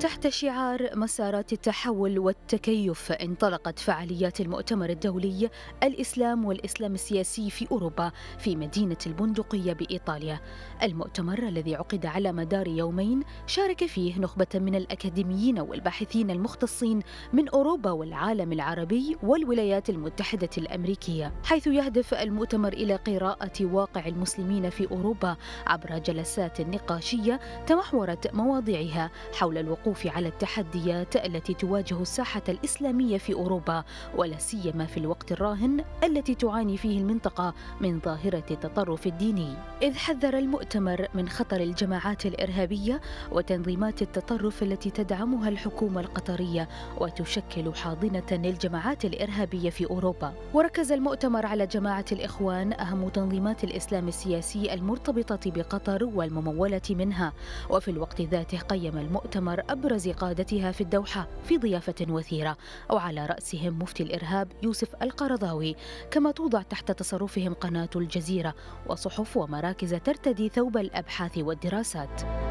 تحت شعار مسارات التحول والتكيف انطلقت فعاليات المؤتمر الدولي الإسلام والإسلام السياسي في أوروبا في مدينة البندقية بإيطاليا. المؤتمر الذي عقد على مدار يومين شارك فيه نخبة من الأكاديميين والباحثين المختصين من أوروبا والعالم العربي والولايات المتحدة الأمريكية حيث يهدف المؤتمر إلى قراءة واقع المسلمين في أوروبا عبر جلسات نقاشية تمحورت مواضيعها حول الوقوف الوقوف على التحديات التي تواجه الساحة الإسلامية في أوروبا ولا سيما في الوقت الراهن التي تعاني فيه المنطقة من ظاهرة التطرف الديني. إذ حذر المؤتمر من خطر الجماعات الإرهابية وتنظيمات التطرف التي تدعمها الحكومة القطرية وتشكل حاضنة للجماعات الإرهابية في أوروبا. وركز المؤتمر على جماعة الإخوان أهم تنظيمات الإسلام السياسي المرتبطة بقطر والممولة منها. وفي الوقت ذاته قيم المؤتمر أبرز قادتها في الدوحة في ضيافة وثيرة وعلى رأسهم مفتي الإرهاب يوسف القرضاوي. كما توضع تحت تصرفهم قناة الجزيرة وصحف ومراكز ترتدي ثوب الأبحاث والدراسات.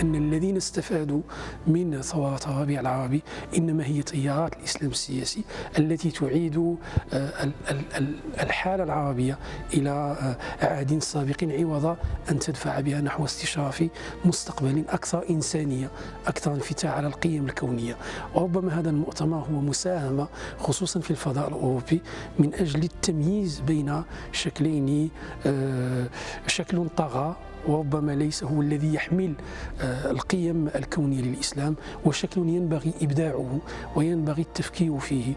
أن الذين استفادوا من ثورات الربيع العربي إنما هي تيارات الإسلام السياسي التي تعيد آه، الحالة العربية إلى آه، عهد سابق عوض أن تدفع بها نحو استشراف مستقبل أكثر إنسانية أكثر انفتاح على القيم الكونية. وربما هذا المؤتمر هو مساهمة خصوصا في الفضاء الأوروبي من أجل التمييز بين شكلين آه، شكل طغى وربما ليس هو الذي يحمل آه، القيم الكونية للإسلام وشكل ينبغي إبداعه وينبغي التفكير فيه.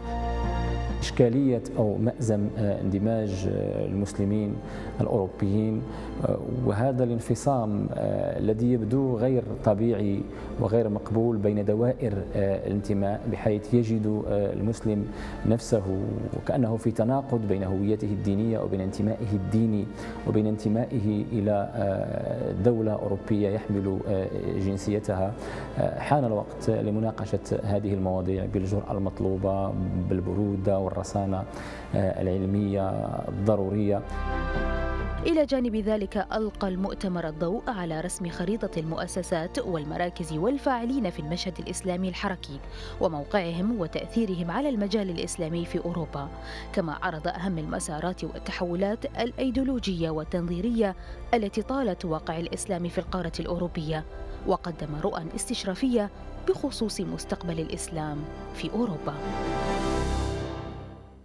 إشكالية أو مأزم آه، اندماج آه، المسلمين الأوروبيين آه، وهذا الانفصام الذي يبدو غير طبيعي وغير مقبول بين دوائر الانتماء بحيث يجد المسلم نفسه وكأنه في تناقض بين هويته الدينية وبين انتمائه الديني وبين انتمائه إلى دولة أوروبية يحمل جنسيتها. حان الوقت لمناقشة هذه المواضيع بالجرأة المطلوبة بالبرودة والرصانة آه، العلمية الضرورية. إلى جانب ذلك ألقى المؤتمر الضوء على رسم خريطة المؤسسات والمراكز والفاعلين في المشهد الإسلامي الحركي وموقعهم وتأثيرهم على المجال الإسلامي في أوروبا. كما عرض أهم المسارات والتحولات الأيديولوجية والتنظيرية التي طالت واقع الإسلام في القارة الأوروبية وقدم رؤى استشرافية بخصوص مستقبل الإسلام في أوروبا.